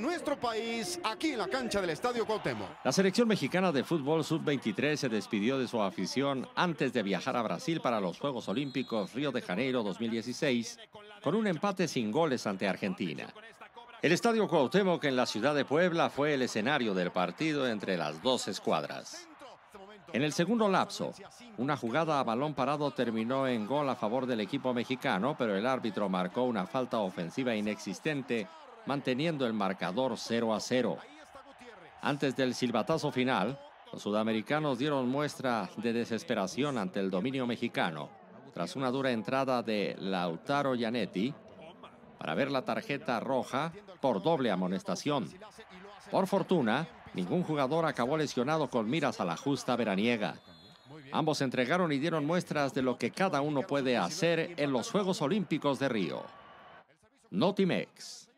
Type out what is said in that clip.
nuestro país, aquí en la cancha del Estadio Cuauhtémoc. La selección mexicana de fútbol sub-23 se despidió de su afición antes de viajar a Brasil para los Juegos Olímpicos Río de Janeiro 2016 con un empate sin goles ante Argentina. El Estadio Cuauhtémoc en la ciudad de Puebla fue el escenario del partido entre las dos escuadras. En el segundo lapso, una jugada a balón parado terminó en gol a favor del equipo mexicano, pero el árbitro marcó una falta ofensiva inexistente, manteniendo el marcador 0 a 0. Antes del silbatazo final, los sudamericanos dieron muestra de desesperación ante el dominio mexicano, tras una dura entrada de Lautaro Gianetti para ver la tarjeta roja por doble amonestación. Por fortuna, Ningún jugador acabó lesionado con miras a la justa veraniega. Ambos entregaron y dieron muestras de lo que cada uno puede hacer en los Juegos Olímpicos de Río. Notimex.